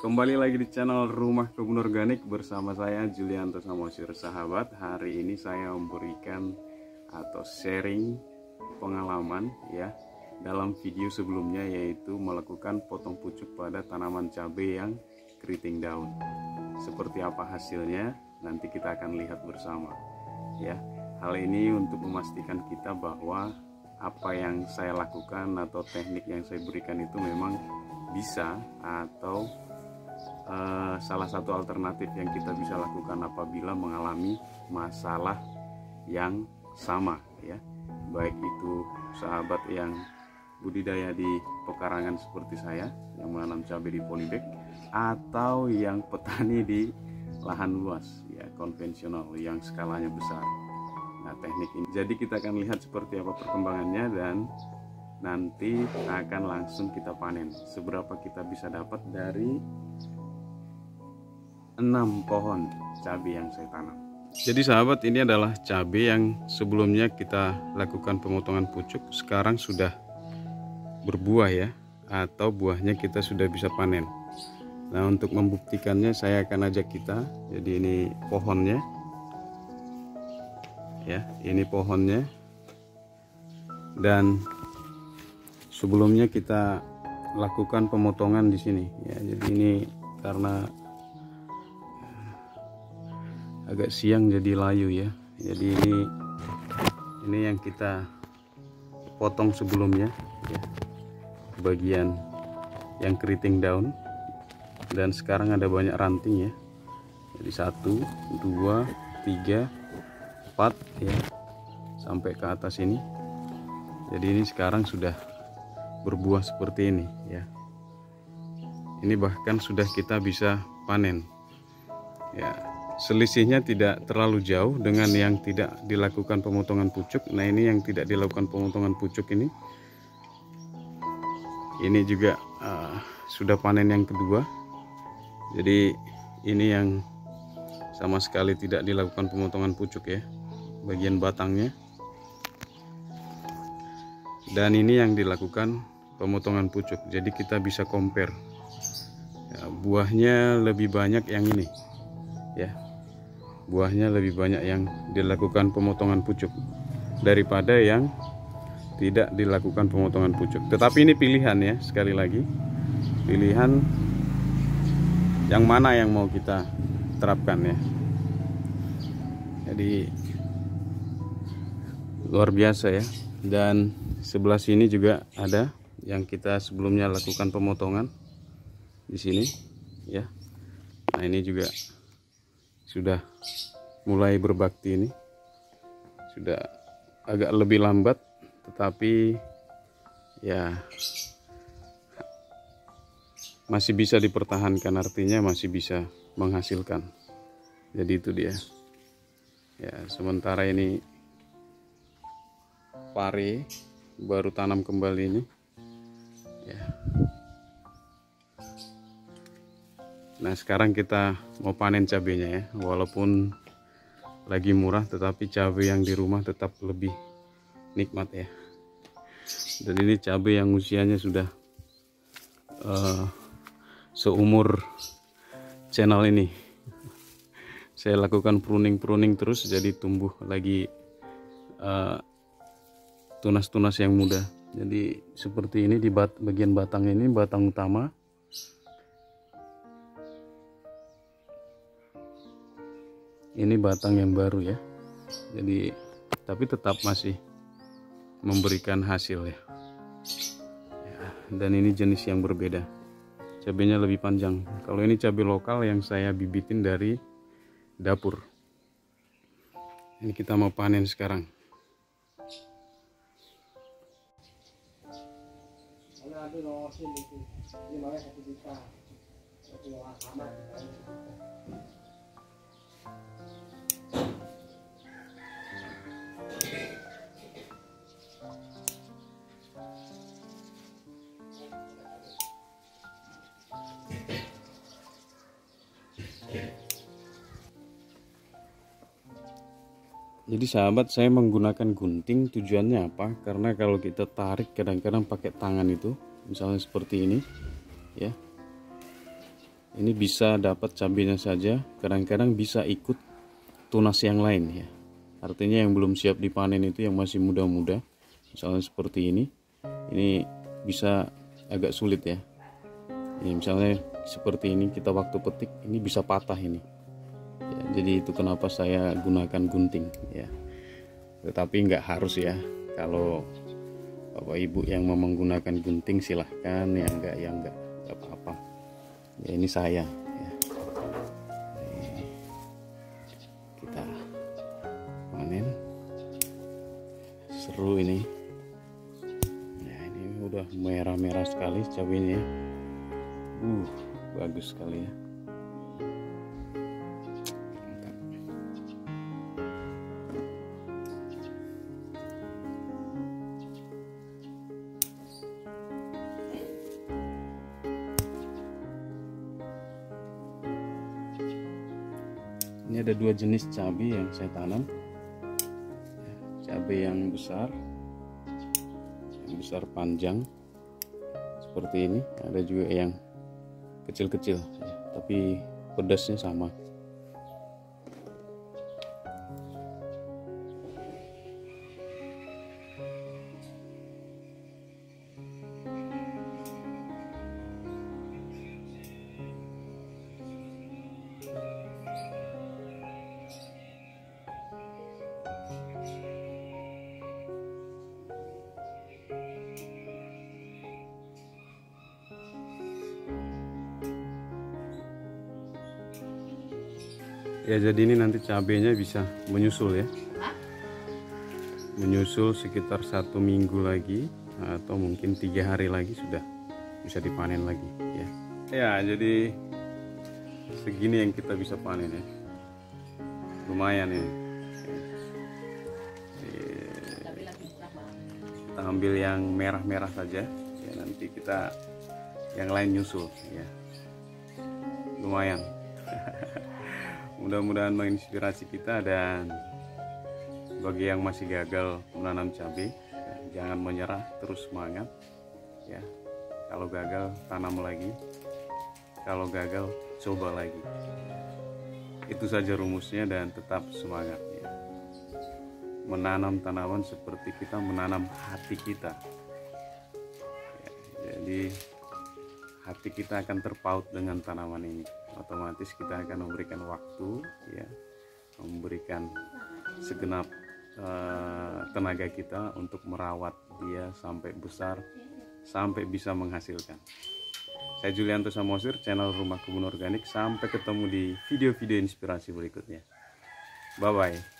Kembali lagi di channel Rumah Kebun Organik bersama saya Julianto Samosir Sahabat. Hari ini saya memberikan atau sharing pengalaman ya dalam video sebelumnya yaitu melakukan potong pucuk pada tanaman cabai yang keriting daun. Seperti apa hasilnya nanti kita akan lihat bersama ya. Hal ini untuk memastikan kita bahwa apa yang saya lakukan atau teknik yang saya berikan itu memang bisa atau uh, salah satu alternatif yang kita bisa lakukan apabila mengalami masalah yang sama ya. Baik itu sahabat yang budidaya di pekarangan seperti saya yang menanam cabai di polybag atau yang petani di lahan luas ya konvensional yang skalanya besar. Nah teknik ini. Jadi kita akan lihat seperti apa perkembangannya dan nanti akan langsung kita panen seberapa kita bisa dapat dari enam pohon cabai yang saya tanam. Jadi sahabat ini adalah cabai yang sebelumnya kita lakukan pemotongan pucuk sekarang sudah berbuah ya atau buahnya kita sudah bisa panen. Nah untuk membuktikannya saya akan ajak kita. Jadi ini pohonnya. Ya ini pohonnya. Dan sebelumnya kita lakukan pemotongan di sini. Ya jadi ini karena agak siang jadi layu ya. Jadi ini ini yang kita potong sebelumnya ya. Bagian yang keriting daun. Dan sekarang ada banyak ranting ya. Jadi satu dua tiga 4 ya. Sampai ke atas ini. Jadi ini sekarang sudah berbuah seperti ini ya. Ini bahkan sudah kita bisa panen ya selisihnya tidak terlalu jauh dengan yang tidak dilakukan pemotongan pucuk. Nah ini yang tidak dilakukan pemotongan pucuk ini. Ini juga uh, sudah panen yang kedua. Jadi ini yang sama sekali tidak dilakukan pemotongan pucuk ya bagian batangnya. Dan ini yang dilakukan pemotongan pucuk. Jadi kita bisa compare. Ya, buahnya lebih banyak yang ini ya buahnya lebih banyak yang dilakukan pemotongan pucuk daripada yang tidak dilakukan pemotongan pucuk. Tetapi ini pilihan ya sekali lagi. Pilihan yang mana yang mau kita terapkan ya. Jadi luar biasa ya. Dan sebelah sini juga ada yang kita sebelumnya lakukan pemotongan di sini ya. Nah ini juga sudah mulai berbakti ini. Sudah agak lebih lambat tetapi ya masih bisa dipertahankan artinya masih bisa menghasilkan. Jadi itu dia. Ya sementara ini pare baru tanam kembali ini. Ya nah sekarang kita mau panen cabenya ya. Walaupun lagi murah tetapi cabai yang di rumah tetap lebih nikmat ya. Dan ini cabai yang usianya sudah uh, seumur channel ini. Saya lakukan pruning-pruning terus jadi tumbuh lagi uh, tunas-tunas yang muda. Jadi seperti ini di bat, bagian batang ini batang utama ini batang yang baru ya. Jadi tapi tetap masih memberikan hasil ya, ya dan ini jenis yang berbeda. Cabenya lebih panjang. Kalau ini cabai lokal yang saya bibitin dari dapur. Ini kita mau panen sekarang. ini Jadi sahabat saya menggunakan gunting tujuannya apa? Karena kalau kita tarik kadang-kadang pakai tangan itu misalnya seperti ini ya. Ini bisa dapat cabenya saja kadang-kadang bisa ikut tunas yang lain ya. Artinya yang belum siap dipanen itu yang masih muda-muda misalnya seperti ini ini bisa agak sulit ya. Ini misalnya seperti ini kita waktu petik ini bisa patah ini jadi itu kenapa saya gunakan gunting ya. Tetapi nggak harus ya. Kalau bapak ibu yang mau menggunakan gunting silahkan. Yang enggak yang enggak apa-apa. Ya ini saya ya. Kita panen. Seru ini. Ya ini udah merah-merah sekali cabenya uh bagus sekali ya ini ada dua jenis cabai yang saya tanam. Cabai yang besar yang besar panjang seperti ini. Ada juga yang kecil-kecil tapi pedasnya sama ya jadi ini nanti cabenya bisa menyusul ya. Menyusul sekitar satu minggu lagi atau mungkin tiga hari lagi sudah bisa dipanen lagi ya. Ya jadi segini yang kita bisa panen ya. Lumayan ya kita ambil yang merah-merah saja. Ya nanti kita yang lain nyusul ya. Lumayan mudah-mudahan menginspirasi kita dan bagi yang masih gagal menanam cabai jangan menyerah terus semangat ya. Kalau gagal tanam lagi. Kalau gagal coba lagi. Itu saja rumusnya dan tetap semangat ya. menanam tanaman seperti kita menanam hati kita. Ya, jadi hati kita akan terpaut dengan tanaman ini. Otomatis kita akan memberikan waktu ya. Memberikan segenap uh, tenaga kita untuk merawat dia sampai besar sampai bisa menghasilkan. Saya Julianto Samosir channel Rumah Kebun Organik. Sampai ketemu di video-video inspirasi berikutnya. Bye bye